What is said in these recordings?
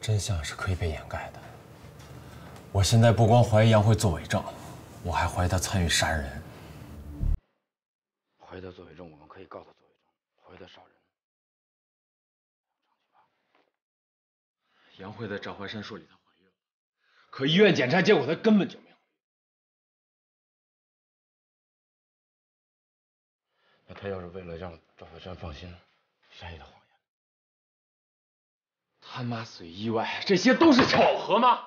真相是可以被掩盖的。我现在不光怀疑杨慧做伪证，我还怀疑她参与杀人。怀疑他做伪证，我们可以告他做伪证；怀疑他杀人，杨慧在赵怀山说里她怀孕，可医院检查结果她根本就没有。那他要是为了让赵怀山放心，善意的谎，他妈随意外，这些都是巧合吗？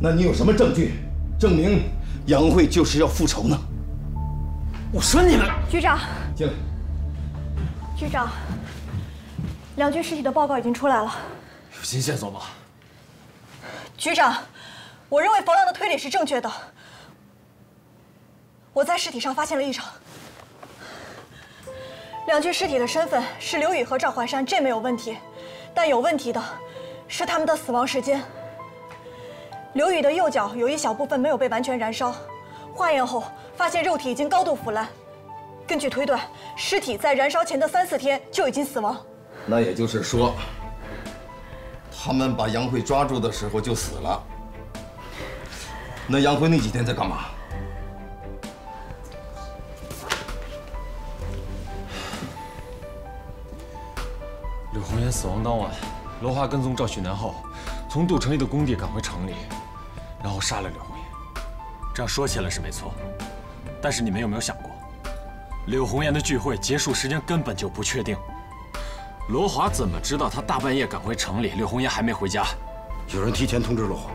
那你有什么证据证明杨慧就是要复仇呢？我说你们，局长，进来。局长，两具尸体的报告已经出来了。有新线索吗？局长，我认为冯亮的推理是正确的。我在尸体上发现了异常。两具尸体的身份是刘宇和赵怀山，这没有问题。但有问题的是他们的死亡时间。刘宇的右脚有一小部分没有被完全燃烧，化验后发现肉体已经高度腐烂。根据推断，尸体在燃烧前的三四天就已经死亡。那也就是说，他们把杨慧抓住的时候就死了。那杨慧那几天在干嘛？柳红颜死亡当晚，罗华跟踪赵旭南后，从杜成义的工地赶回城里，然后杀了柳红颜。这样说起来是没错，但是你们有没有想过，柳红颜的聚会结束时间根本就不确定。罗华怎么知道他大半夜赶回城里，柳红颜还没回家？有人提前通知罗华。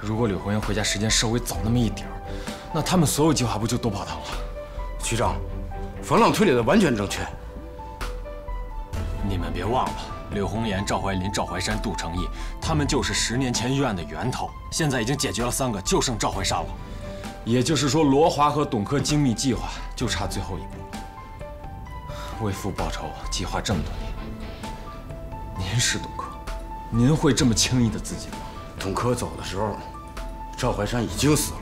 如果柳红颜回家时间稍微早那么一点儿，那他们所有计划不就都泡汤了？局长，冯浪推理的完全正确。你别忘了，柳红颜、赵怀林、赵怀山、杜成义，他们就是十年前冤案的源头。现在已经解决了三个，就剩赵怀山了。也就是说，罗华和董科精密计划就差最后一步。为父报仇，计划这么多年，您是董科，您会这么轻易的自尽吗？董科走的时候，赵怀山已经死了。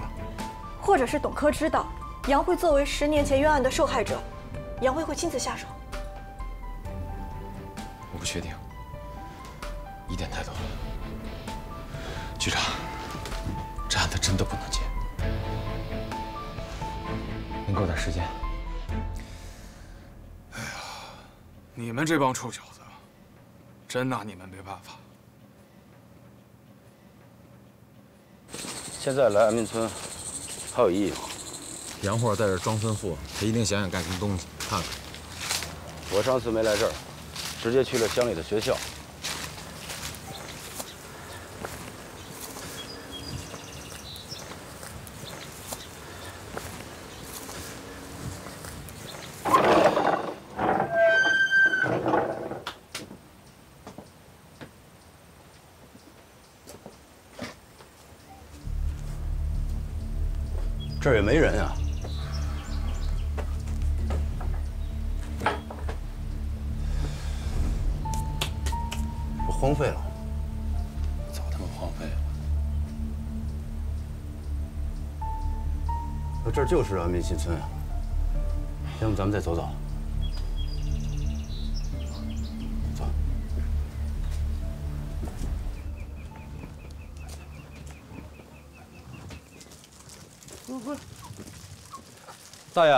或者是董科知道杨慧作为十年前冤案的受害者，杨慧会亲自下手。确定，疑点太多了。局长，这案子真的不能结。您给我点时间。哎呀你们这帮臭小子，真拿你们没办法。现在来安民村还有意义吗？杨霍在这装孙妇，他一定想想干什么东西，看看。我上次没来这儿，直接去了乡里的学校。这儿也没人啊。就是安民新村啊。要不咱们再走走？走。大爷，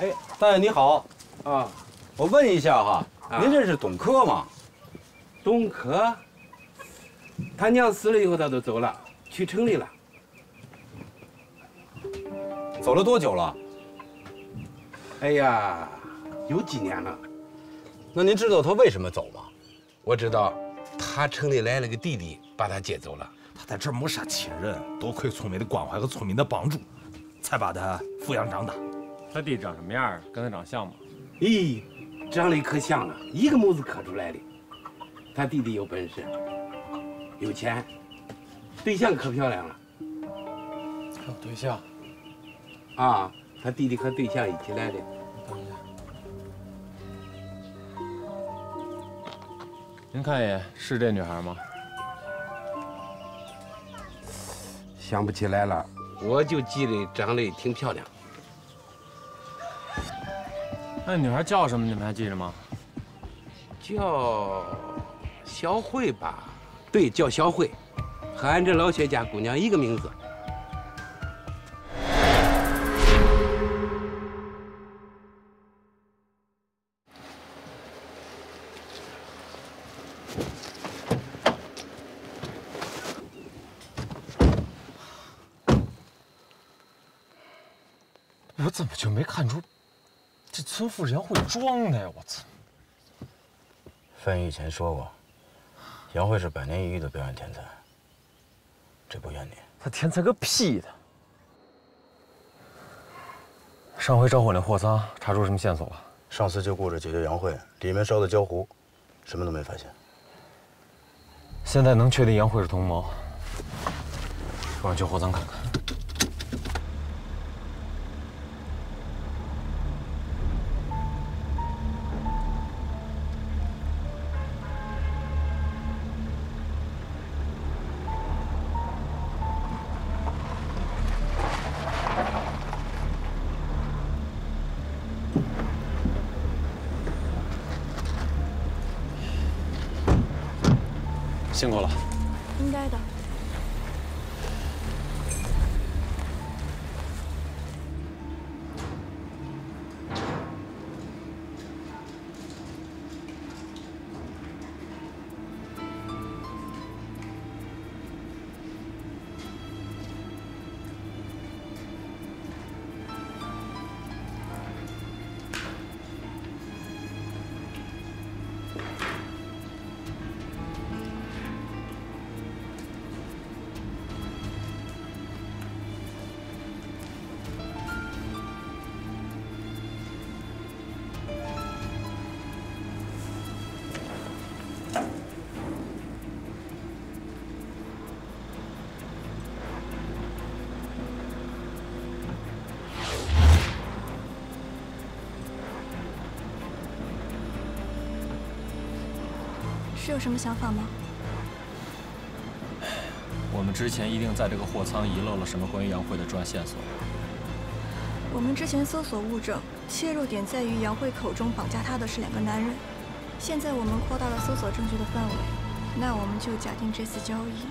哎，大爷你好，啊，我问一下哈，您认识董科吗？董科，他娘死了以后，他都走了，去城里了。走了多久了？哎呀，有几年了。那您知道他为什么走吗？我知道，他城里来了个弟弟，把他接走了。他在这儿没啥亲人，多亏村民的关怀和村民的帮助，才把他抚养长大。他弟长什么样？跟他长相吗？咦，长得可像了，一个模子刻出来的。他弟弟有本事，有钱，对象可漂亮了。还有对象？啊，他弟弟和对象一起来的。等一下，您看一眼，是这女孩吗？想不起来了，我就记得长得挺漂亮。那女孩叫什么？你们还记着吗？叫小慧吧？对，叫小慧，和俺这老薛家姑娘一个名字。就没看出这村妇是杨慧装的呀？我操！范玉以前说过，杨慧是百年一遇的表演天才，这不怨你。他天才个屁的！上回着火那货仓查出什么线索了？上次就顾着解决杨慧，里面烧的焦糊，什么都没发现。现在能确定杨慧是同谋，我让去货仓看看。应该的。是有什么想法吗？我们之前一定在这个货仓遗漏了什么关于杨慧的重要线索。我们之前搜索物证，切入点在于杨慧口中绑架她的是两个男人。现在我们扩大了搜索证据的范围，那我们就假定这次交易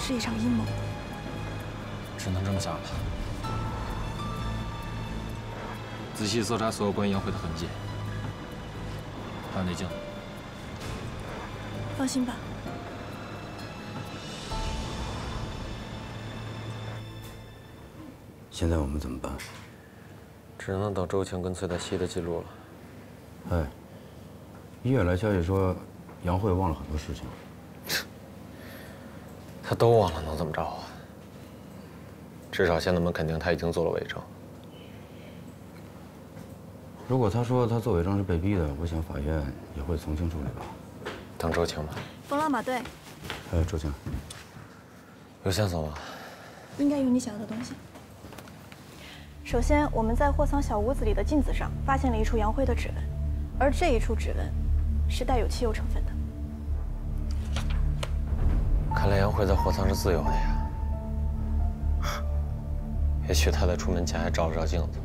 是一场阴谋。只能这么想了。仔细搜查所有关于杨慧的痕迹，还有内镜。放心吧。现在我们怎么办？只能等周晴跟崔大西的记录了。哎，医院来消息说，杨慧忘了很多事情。他都忘了，能怎么着啊？至少现在我们肯定他已经做了伪证。如果他说他做伪证是被逼的，我想法院也会从轻处理吧。等周晴吧。冯老马队，呃，周晴，有线索吗？应该有你想要的东西。首先，我们在货仓小屋子里的镜子上发现了一处杨辉的指纹，而这一处指纹是带有汽油成分的。看来杨辉在货仓是自由的呀。也许他在出门前还照了照镜子，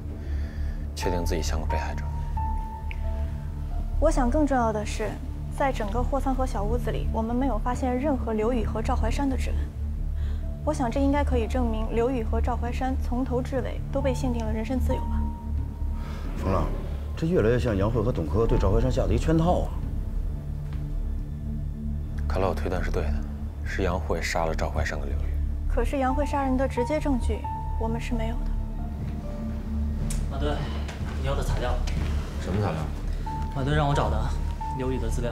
确定自己像个被害者。我想更重要的是，在整个货仓和小屋子里，我们没有发现任何刘宇和赵怀山的指纹。我想这应该可以证明刘宇和赵怀山从头至尾都被限定了人身自由吧。冯浪，这越来越像杨慧和董珂对赵怀山下的一圈套啊！看来我推断是对的，是杨慧杀了赵怀山和刘宇。可是杨慧杀人的直接证据，我们是没有的。马队，你要的材料。什么材料？马队让我找的刘宇的资料。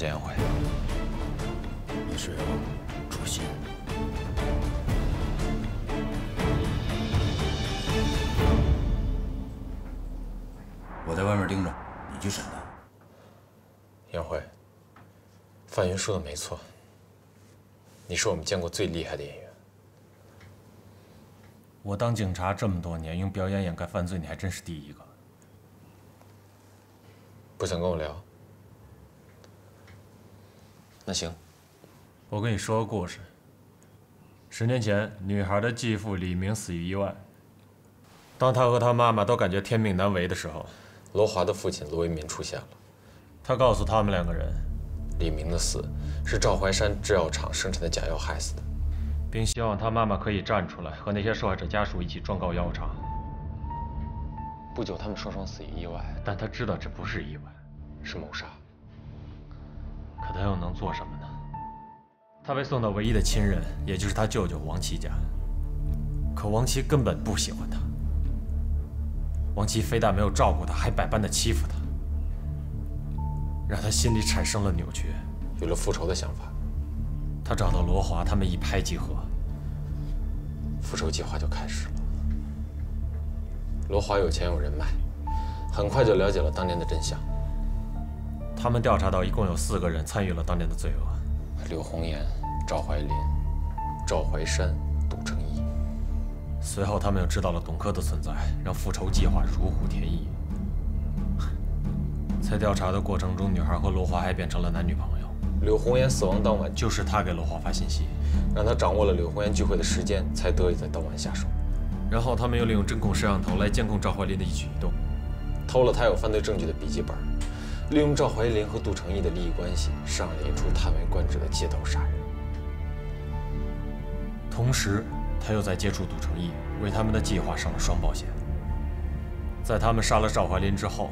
见杨慧。你是主心。我在外面盯着，你去审他。杨辉，范云说的没错，你是我们见过最厉害的演员。我当警察这么多年，用表演掩盖犯罪，你还真是第一个。不想跟我聊？那行，我跟你说个故事。十年前，女孩的继父李明死于意外。当他和他妈妈都感觉天命难违的时候，罗华的父亲罗为民出现了。他告诉他们两个人，李明的死是赵怀山制药厂生产的假药害死的，并希望他妈妈可以站出来和那些受害者家属一起状告药厂。不久，他们双双死于意外，但他知道这不是意外，是谋杀。可他又能做什么呢？他被送到唯一的亲人，也就是他舅舅王琦家。可王琦根本不喜欢他。王琦非但没有照顾他，还百般的欺负他，让他心里产生了扭曲，有了复仇的想法。他找到罗华，他们一拍即合，复仇计划就开始了。罗华有钱有人脉，很快就了解了当年的真相。他们调查到，一共有四个人参与了当年的罪恶。柳红颜、赵怀林、赵怀山、杜成义。随后，他们又知道了董珂的存在，让复仇计划如虎添翼。在调查的过程中，女孩和罗华还变成了男女朋友。柳红颜死亡当晚，就是他给罗华发信息，让他掌握了柳红颜聚会的时间，才得以在当晚下手。然后，他们又利用针孔摄像头来监控赵怀林的一举一动，偷了他有犯罪证据的笔记本。利用赵怀林和杜成义的利益关系，上了一出叹为观止的街头杀人。同时，他又在接触杜成义，为他们的计划上了双保险。在他们杀了赵怀林之后，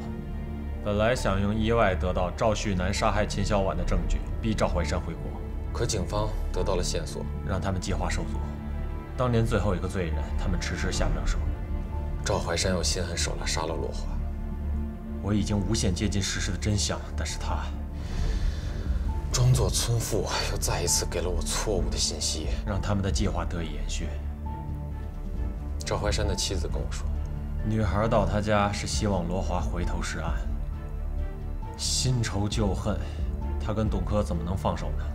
本来想用意外得到赵旭南杀害秦小婉的证据，逼赵怀山回国。可警方得到了线索，让他们计划受阻。当年最后一个罪人，他们迟迟下不了手。赵怀山又心狠手辣杀了罗华。我已经无限接近事实的真相，但是他装作村妇，又再一次给了我错误的信息，让他们的计划得以延续。赵怀山的妻子跟我说，女孩到他家是希望罗华回头是岸。新仇旧恨，他跟董珂怎么能放手呢？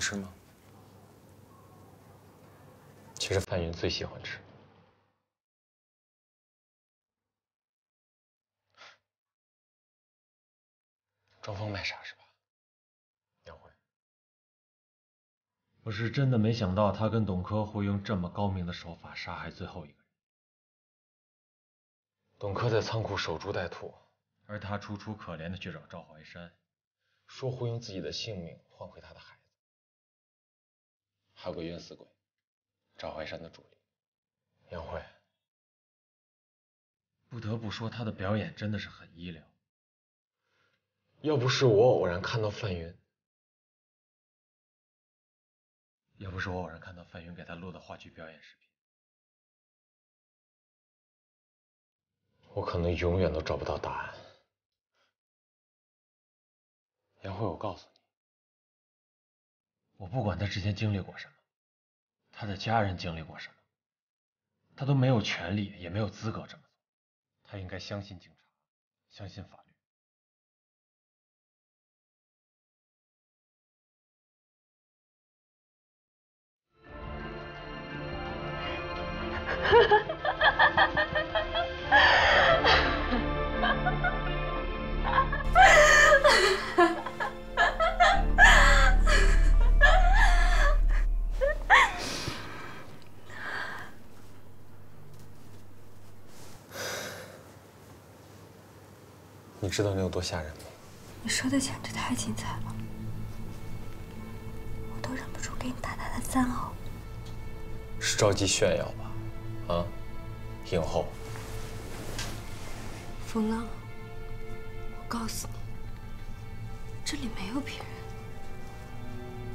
你吃吗？其实范云最喜欢吃。装疯卖傻是吧，杨辉？我是真的没想到他跟董珂会用这么高明的手法杀害最后一个人。董珂在仓库守株待兔，而他楚楚可怜的去找赵怀山，说会用自己的性命换回他的孩子。还有个冤死鬼，赵怀山的助理杨慧。不得不说，他的表演真的是很一流。要不是我偶然看到范云，要不是我偶然看到范云给他录的话剧表演视频，我可能永远都找不到答案。杨慧，我告诉你。我不管他之前经历过什么，他的家人经历过什么，他都没有权利，也没有资格这么做。他应该相信警察，相信法律。哈哈哈哈哈知道那有多吓人吗？你说的简直太精彩了，我都忍不住给你大大的赞哦。是着急炫耀吧？啊，影后。冯浪，我告诉你，这里没有别人，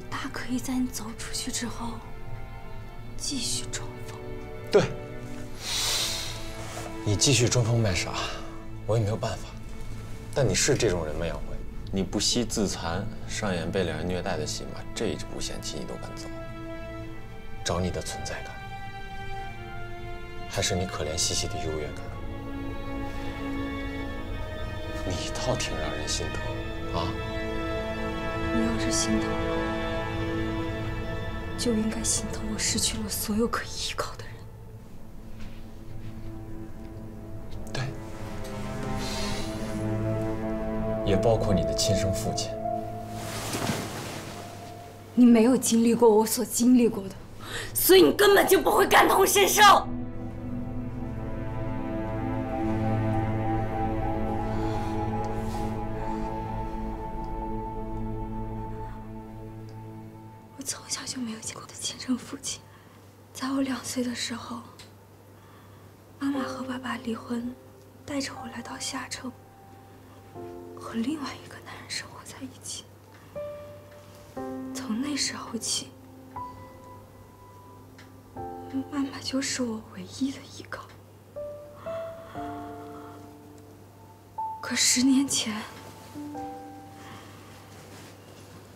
大可以在你走出去之后继续装疯。对，你继续装疯卖傻，我也没有办法。但你是这种人吗，杨辉？你不惜自残，上演被两人虐待的戏码，这一步险棋你都敢走，找你的存在感。还是你可怜兮兮的优越感？你倒挺让人心疼啊！你要是心疼我，就应该心疼我失去了所有可以依靠的也包括你的亲生父亲。你没有经历过我所经历过的，所以你根本就不会感同身受。我从小就没有见过我的亲生父亲。在我两岁的时候，妈妈和爸爸离婚，带着我来到夏城，和另外一个男人生活在一起。从那时候起，妈妈就是我唯一的依靠。可十年前，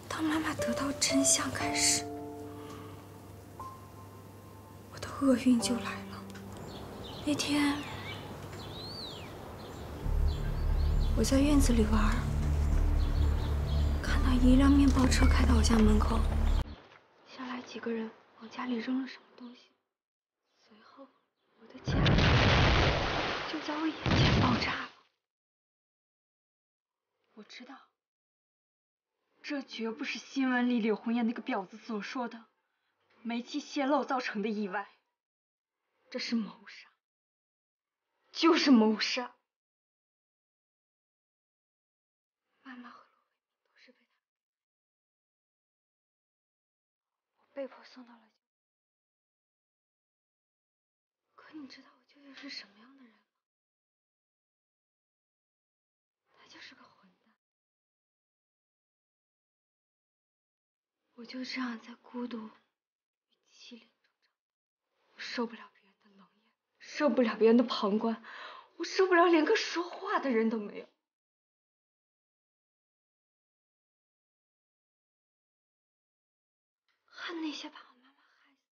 当妈妈得到真相开始，我的厄运就来了。那天，我在院子里玩。看到一辆面包车开到我家门口，下来几个人往家里扔了什么东西，随后我的家就在我眼前爆炸了。我知道，这绝不是新闻里柳红艳那个婊子所说的煤气泄漏造成的意外，这是谋杀，就是谋杀。妈妈。被迫送到了。可你知道我舅舅是什么样的人吗？他就是个混蛋。我就这样在孤独与欺凌中长大，我受不了别人的冷眼，受不了别人的旁观，我受不了连个说话的人都没有。那些把我妈妈害死，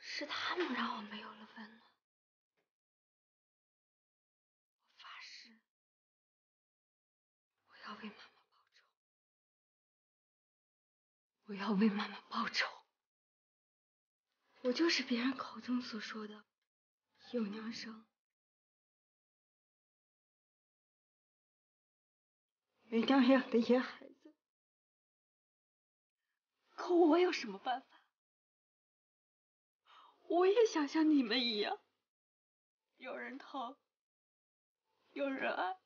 是他们让我没有了温暖。我发誓，我要为妈妈报仇，我要为妈妈报仇。我就是别人口中所说的有娘生，没娘养的野孩子。可我有什么办法？我也想像你们一样，有人疼，有人爱，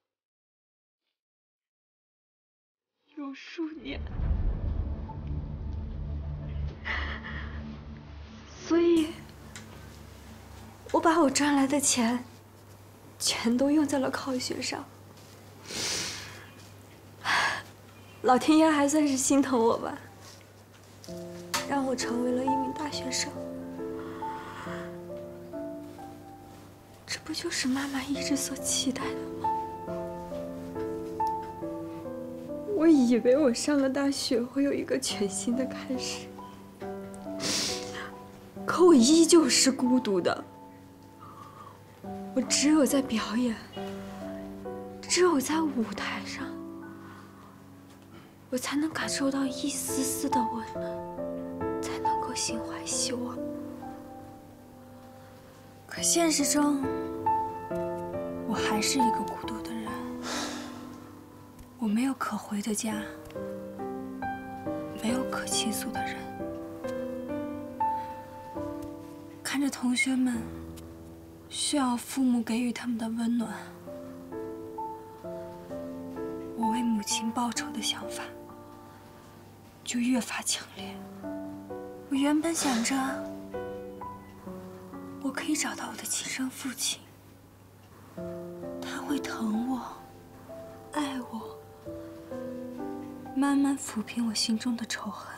有数年。所以，我把我赚来的钱，全都用在了考学上。老天爷还算是心疼我吧。让我成为了一名大学生，这不就是妈妈一直所期待的吗？我以为我上了大学会有一个全新的开始，可我依旧是孤独的。我只有在表演，只有在舞台上，我才能感受到一丝丝的温暖。心怀希望，可现实中，我还是一个孤独的人。我没有可回的家，没有可倾诉的人。看着同学们需要父母给予他们的温暖，我为母亲报仇的想法就越发强烈。我原本想着，我可以找到我的亲生父亲，他会疼我、爱我，慢慢抚平我心中的仇恨。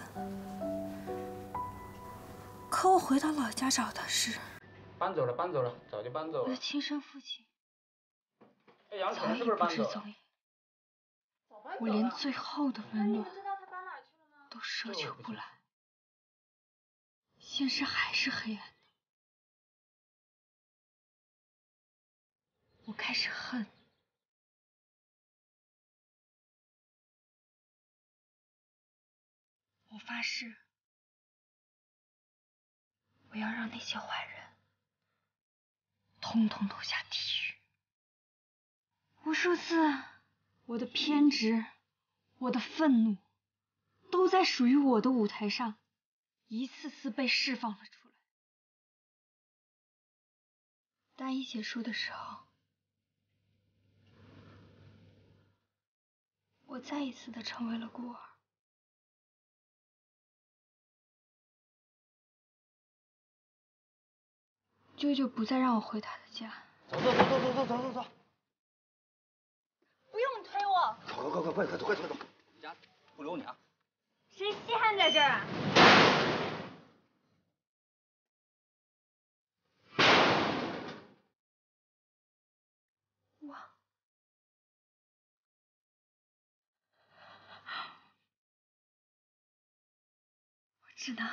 可我回到老家找的是，搬走了，搬走了，早就搬走了。我的亲生父亲，早已不知踪影。我连最后的温暖都奢求不来。现实还是黑暗的。我开始恨。我发誓，我要让那些坏人通通都下地狱。无数次，我的偏执，我的愤怒，都在属于我的舞台上，一次次被释放了出来。大一结束的时候，我再一次的成为了孤儿。舅舅不再让我回他的家。走走走走走走走走走。不用推我。快快快快快走快快走！家不留你啊。谁稀罕在这儿啊？我，我只能。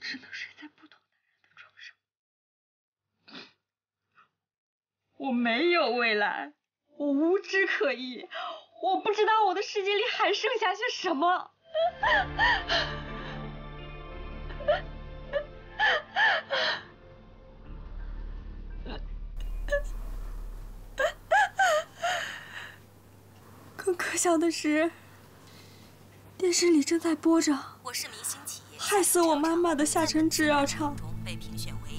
只能睡在不同的人的床上。我没有未来，我无枝可依，我不知道我的世界里还剩下些什么。更可笑的是，电视里正在播着《我是明星企业害死我妈妈的下城制药厂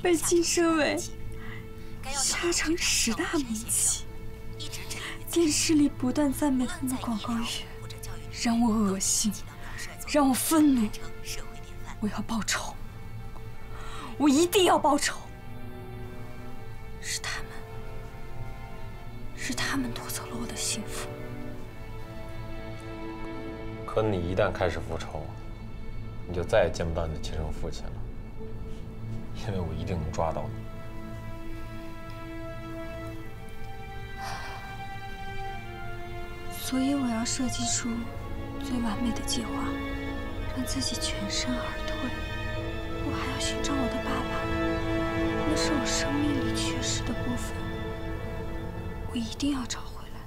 被晋升为夏城十大名企，电视里不断赞美他们的广告语，让我恶心，让我愤怒。我要报仇，我一定要报仇。是他们，是他们夺走了我的幸福。可你一旦开始复仇，你就再也见不到你的亲生父亲了，因为我一定能抓到你。所以我要设计出最完美的计划，让自己全身而退。我还要寻找我的爸爸，那是我生命里缺失的部分，我一定要找回来。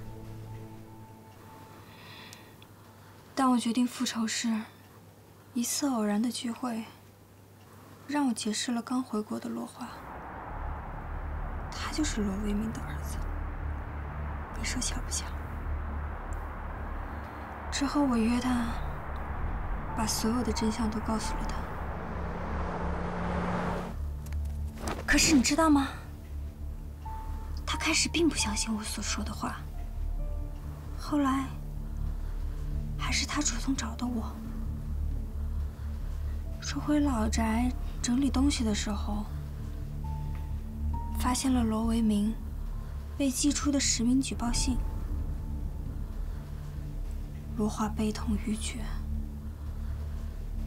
但我决定复仇时，一次偶然的聚会，让我结识了刚回国的罗华。他就是罗维明的儿子，你说巧不巧？之后我约他，把所有的真相都告诉了他。可是你知道吗？他开始并不相信我所说的话。后来，还是他主动找的我。说回老宅整理东西的时候，发现了罗维明被寄出的实名举报信。罗华悲痛欲绝，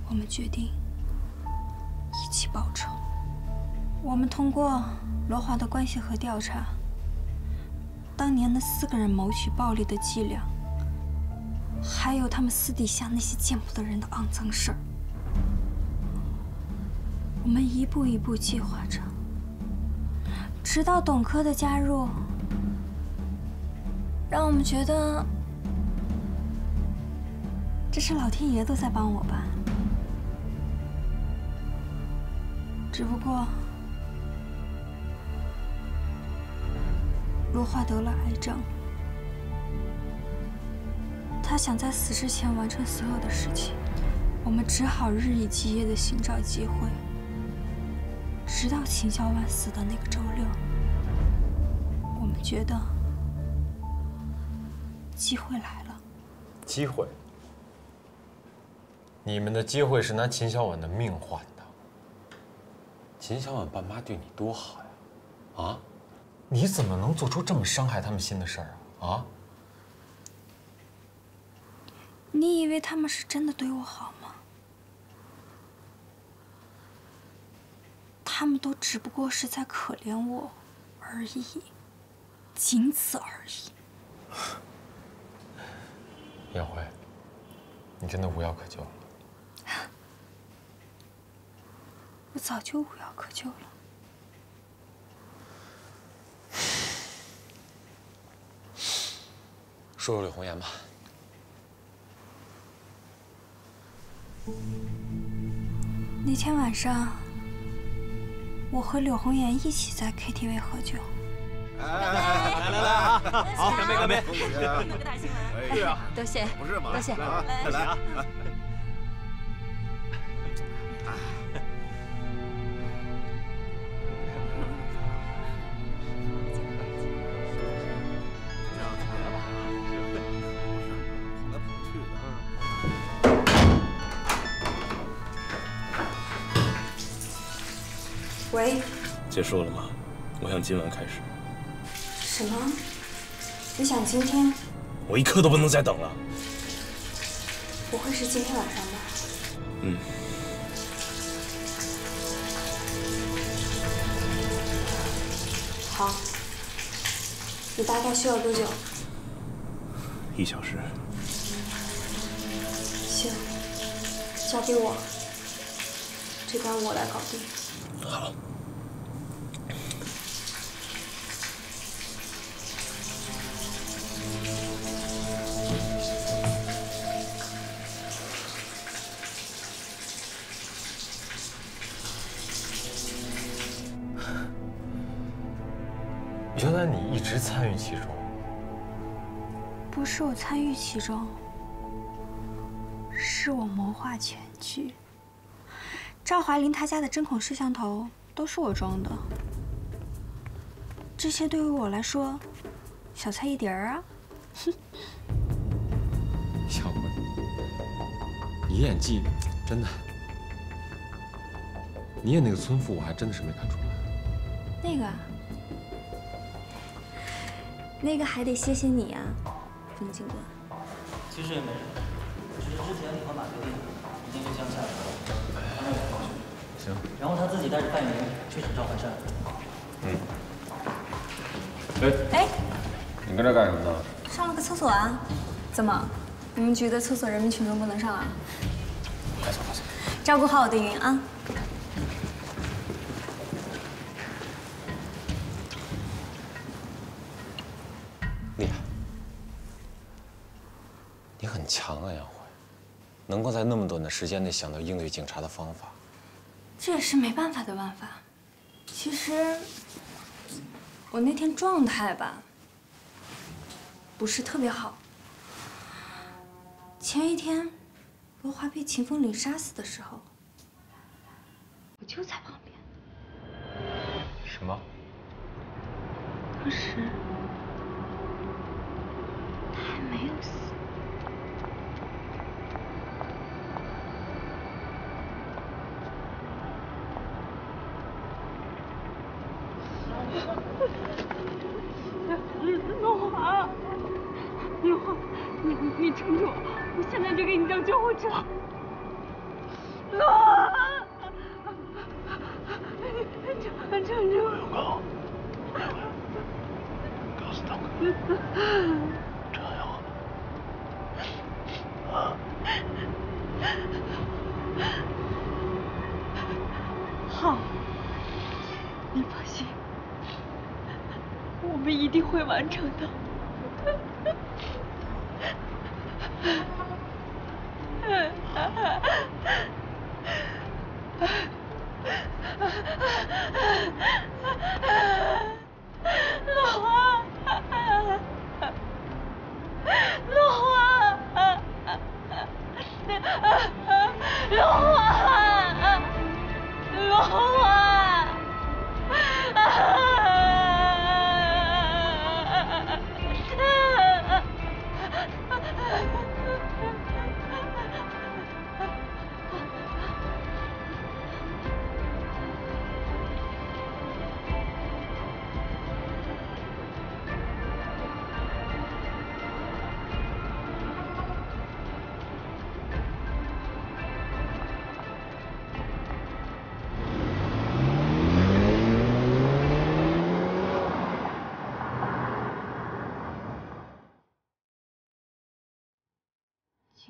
我们决定一起报仇。我们通过罗华的关系和调查，当年那四个人谋取暴利的伎俩，还有他们私底下那些见不得人的肮脏事儿，我们一步一步计划着，直到董科的加入，让我们觉得。这是老天爷都在帮我吧？只不过，罗华得了癌症，他想在死之前完成所有的事情，我们只好日以继夜的寻找机会，直到秦小婉死的那个周六，我们觉得机会来了。机会。你们的机会是拿秦小婉的命换的。秦小婉爸妈对你多好呀，啊？你怎么能做出这么伤害他们心的事儿啊？啊？你以为他们是真的对我好吗？他们都只不过是在可怜我而已，仅此而已。杨辉，你真的无药可救了。我早就无药可救了。说说柳红颜吧。那天晚上，我和柳红颜一起在 KTV 喝酒。来来来啊！好，干杯干杯！有个大新闻。是啊，多谢，不是嘛？多谢，来来啊！结束了吗？我想今晚开始。什么？你想今天？我一刻都不能再等了。不会是今天晚上吧？嗯。好。你大概需要多久？一小时。行，交给我，这单我来搞定。其中。不是我参与其中，是我谋划全局。赵怀林他家的针孔摄像头都是我装的，这些对于我来说，小菜一碟儿啊。哼。小文，你演技真的，你演那个村妇，我还真的是没看出来。那个，那个还得谢谢你啊，冯警官。其实也没什么，只是之前你和马决定已经就相下来了，让我过去。行。然后他自己带着范云去找赵怀山。嗯。哎。哎。你跟这干什么呢？上了个厕所啊？怎么？你们局的厕所人民群众不能上啊？快走快走。照顾好我的云啊。能够在那么短的时间内想到应对警察的方法。这也是没办法的办法。其实我那天状态吧，不是特别好。前一天罗华被秦风林杀死的时候，我就在旁边。什么？当时他还没有死。罗华，你你撑住，我现在就给你叫救护车。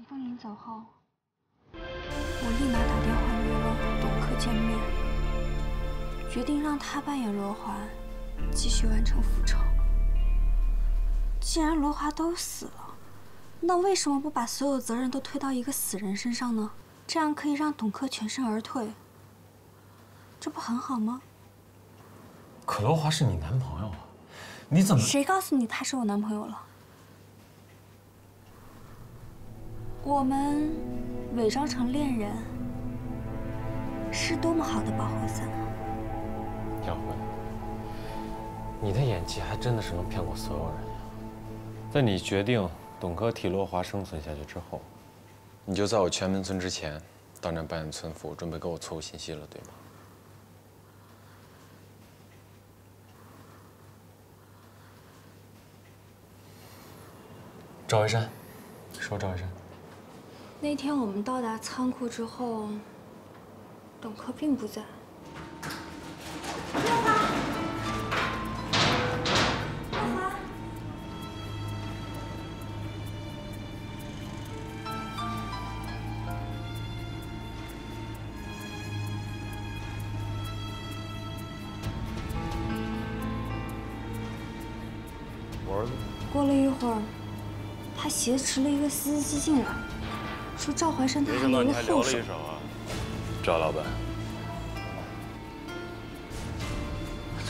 秦风林走后，我立马打电话约了董克见面。决定让他扮演罗华，继续完成复仇。既然罗华都死了，那为什么不把所有责任都推到一个死人身上呢？这样可以让董珂全身而退，这不很好吗？可罗华是你男朋友啊，你怎么？谁告诉你他是我男朋友了？我们伪装成恋人，是多么好的保护伞啊！杨辉，你的演技还真的是能骗过所有人呀！在你决定董珂替罗华生存下去之后，你就在我全门村之前当着扮演村妇，准备给我错误信息了，对吗？赵维山，说赵维山。那天我们到达仓库之后，董珂并不在。我儿子。过了一会儿，他挟持了一个司机进来。说赵怀山他还留了后手啊，赵老板，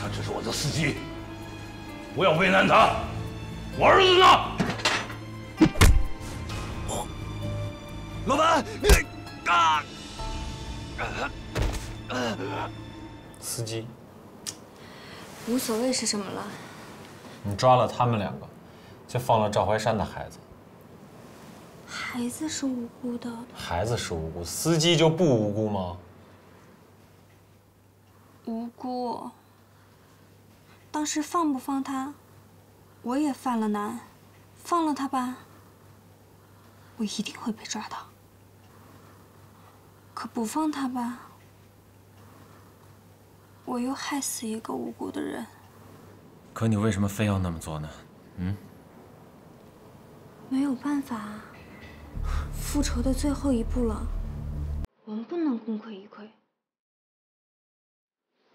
他只是我的司机，不要为难他。我儿子呢？老板，你啊！司机，无所谓是什么了。你抓了他们两个，就放了赵怀山的孩子。孩子是无辜的，孩子是无辜，司机就不无辜吗？无辜。当时放不放他，我也犯了难，放了他吧，我一定会被抓到。可不放他吧，我又害死一个无辜的人。可你为什么非要那么做呢？嗯？没有办法。复仇的最后一步了，我们不能功亏一篑。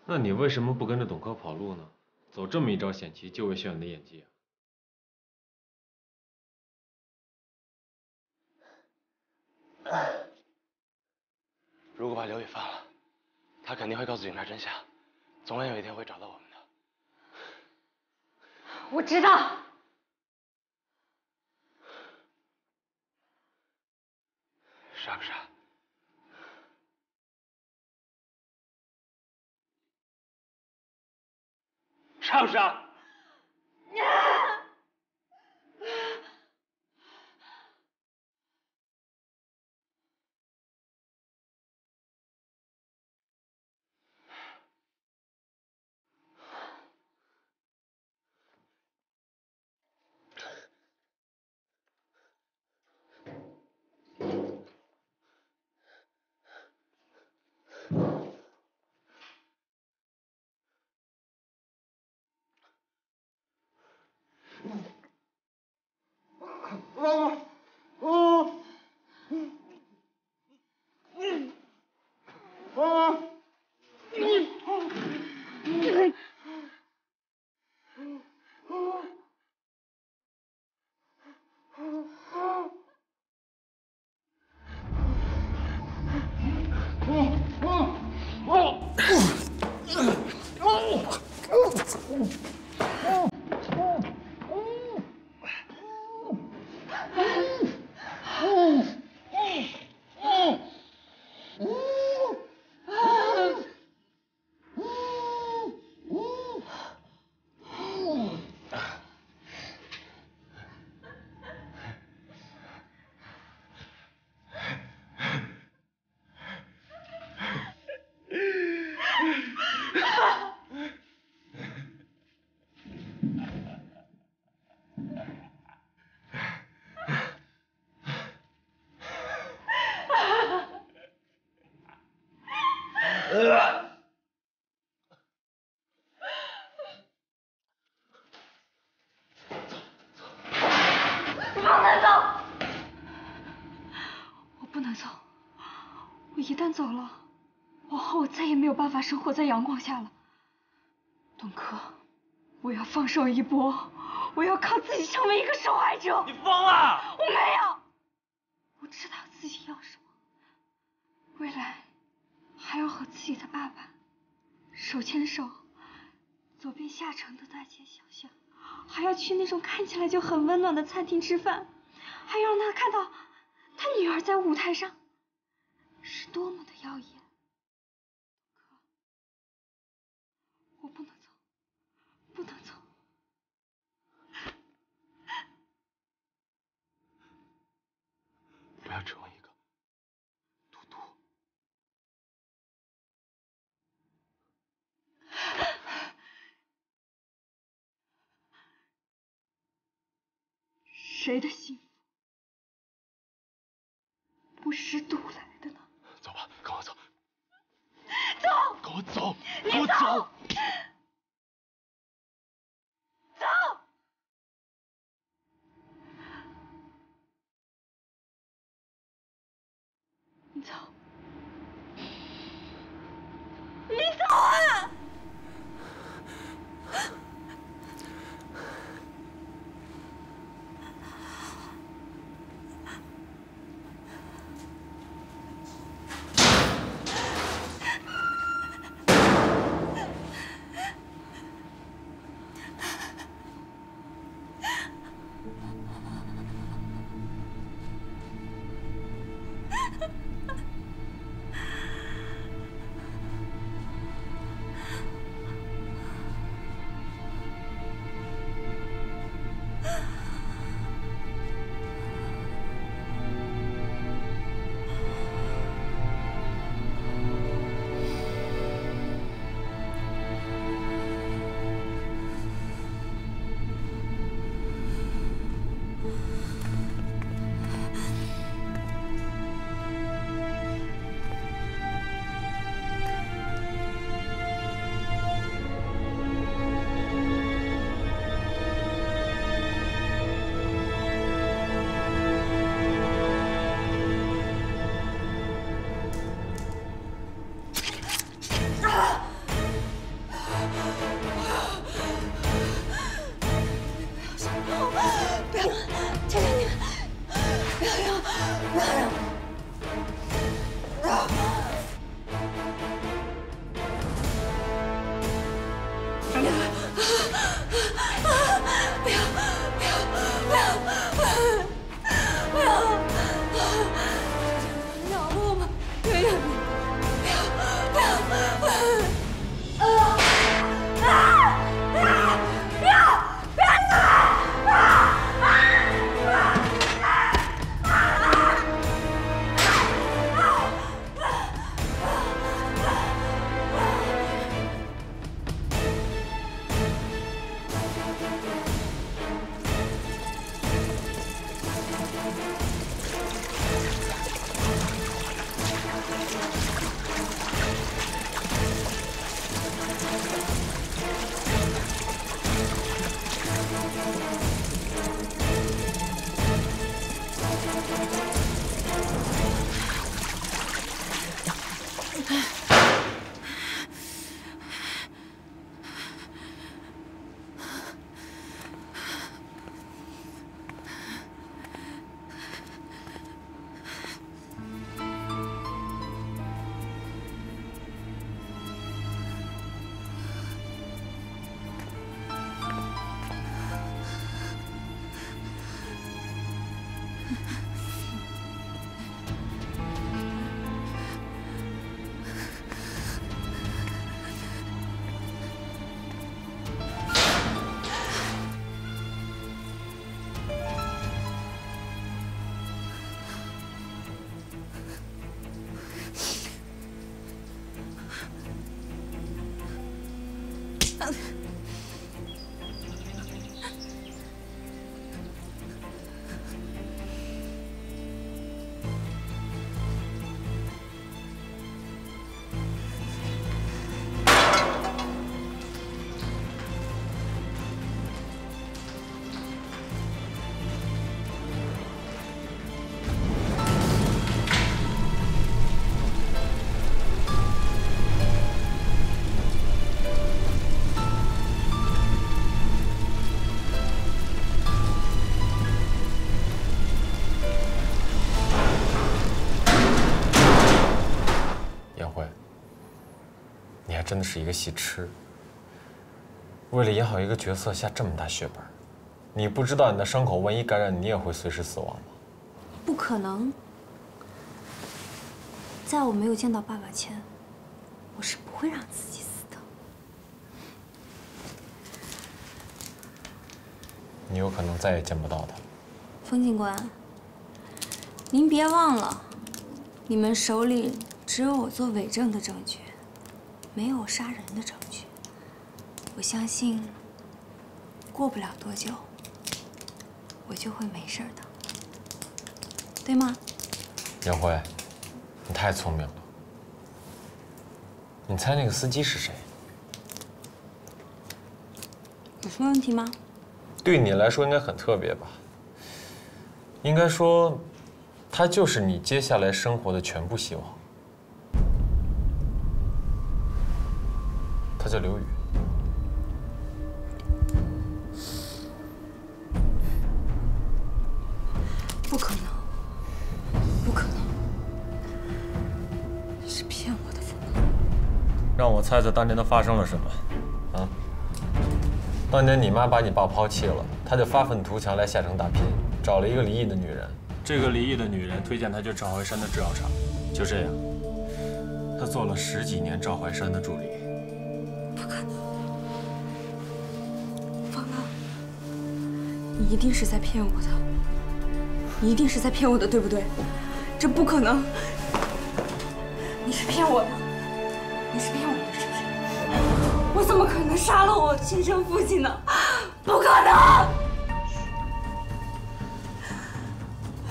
那你为什么不跟着董珂跑路呢？走这么一招险棋，就为炫你的演技啊！如果把刘宇放了，他肯定会告诉警察真相，总有一天会找到我们的。我知道。傻不傻？傻不傻？生活在阳光下了。董珂，我要放手一搏，我要靠自己成为一个受害者。你疯了！我没有，我知道自己要什么，未来还要和自己的爸爸手牵手走遍下城的大街小巷，还要去那种看起来就很温暖的餐厅吃饭，还要让他看到他女儿在舞台上是多么的耀眼。我不能走，不能走。不要成为一个赌徒。谁的幸福不是赌来的呢？走吧，跟我走，走！跟我走，跟我。走！你走！真的是一个戏痴。为了演好一个角色，下这么大血本，你不知道你的伤口万一感染，你也会随时死亡吗？不可能。在我没有见到爸爸前，我是不会让自己死的。你有可能再也见不到他。冯警官，您别忘了，你们手里只有我做伪证的证据，没有杀人的证据。我相信，过不了多久，我就会没事的，对吗？杨辉，你太聪明了。你猜那个司机是谁？有什么问题吗？对你来说应该很特别吧？应该说，他就是你接下来生活的全部希望。当年都发生了什么？啊？当年你妈把你爸抛弃了，他就发愤图强来下城打拼，找了一个离异的女人。这个离异的女人推荐他去赵怀山的制药厂，就这样，他做了十几年赵怀山的助理。不可能，方刚，你一定是在骗我的，你一定是在骗我的，对不对？这不可能，你是骗我的，你是骗我的，怎么可能杀了我亲生父亲呢？不可能！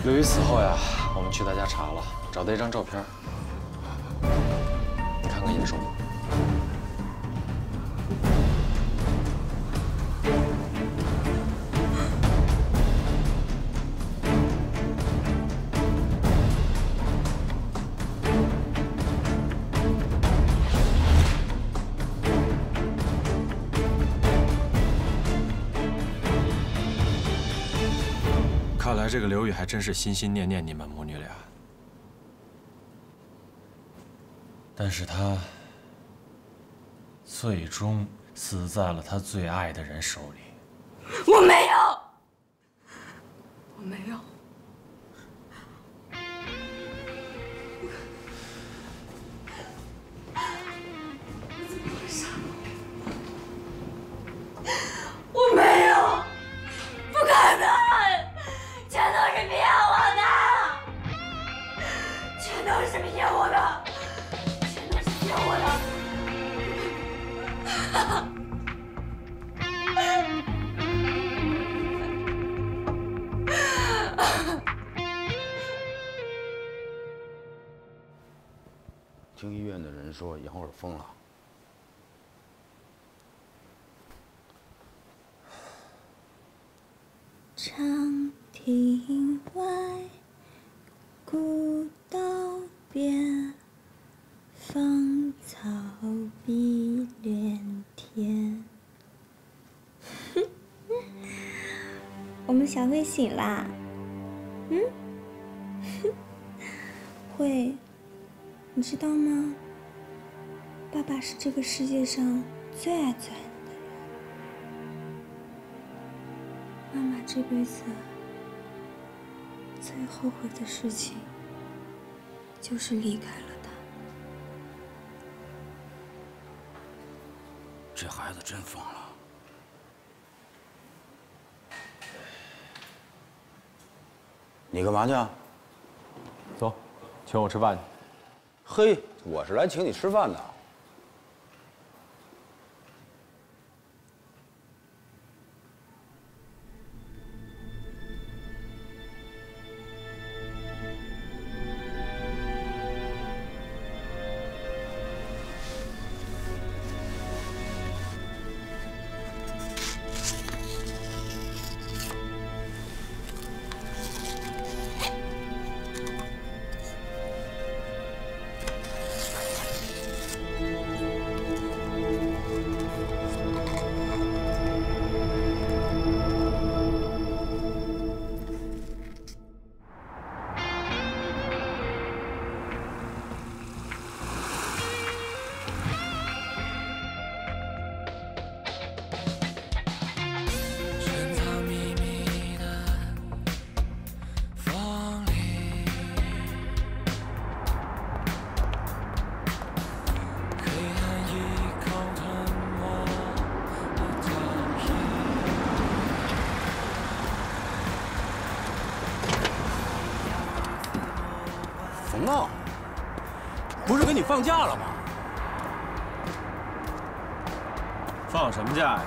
刘宇死后呀，我们去他家查了，找到一张照片，来这个刘宇还真是心心念念你们母女俩，但是他最终死在了他最爱的人手里。我没有，我没有。听医院的人说，杨慧疯了。长亭外，古道边，芳草碧连天。我们小慧醒啦，嗯？慧，你知道吗？爸爸是这个世界上最爱最爱你的人。妈妈这辈子最后悔的事情，就是离开了他。这孩子真疯了。你干嘛去啊？走，请我吃饭去。嘿，我是来请你吃饭的。么？不是跟你放假了吗？放什么假呀？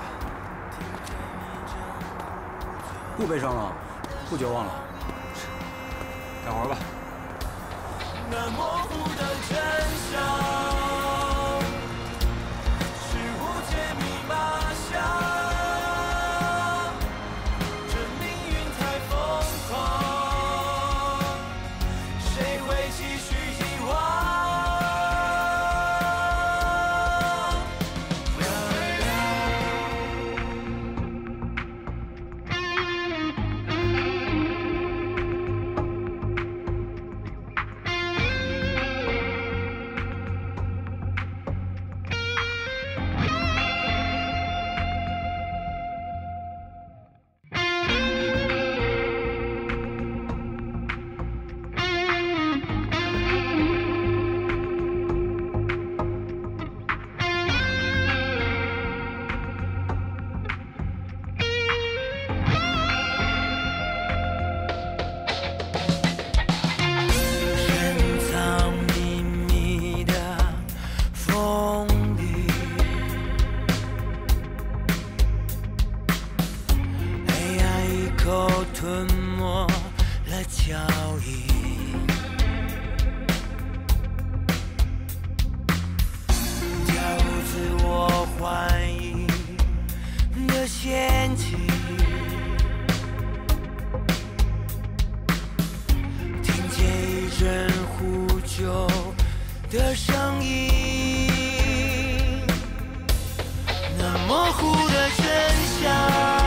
不悲伤了，不绝望了，干活吧。那模糊的真相。吞没了脚印加入自我怀疑的陷阱听见一阵呼救的声音。那模糊的真相。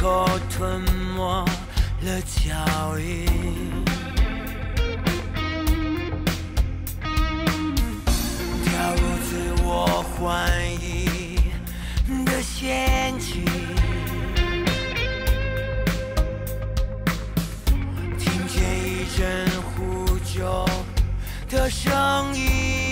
口吞没了脚印。掉入自我怀疑的陷阱。听见一阵呼救的声音。